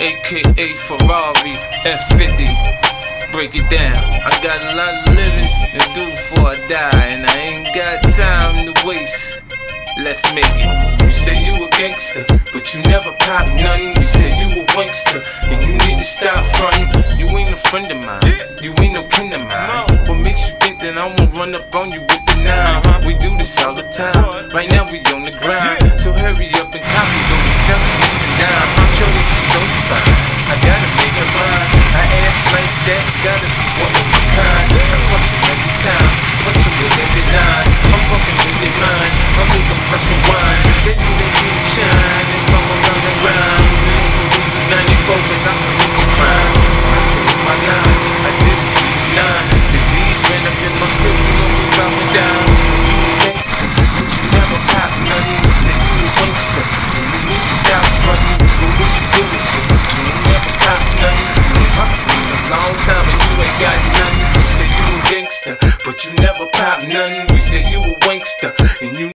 aka Ferrari F50. Break it down. I got a lot of living to do before I die, and I ain't got time to waste. Let's make it. You say you a gangster, but you never pop nothing. You say you a wankster, and you need to stop fronting. You ain't a friend of mine. You ain't no kin of mine. What makes you think that I won't run up on you with the nine? We do this all the time. Right now we on the grind. So hurry up and copy. Like that, gotta be one of a kind. I crush it every time. But you never pop nothing. We say you a wankster, and you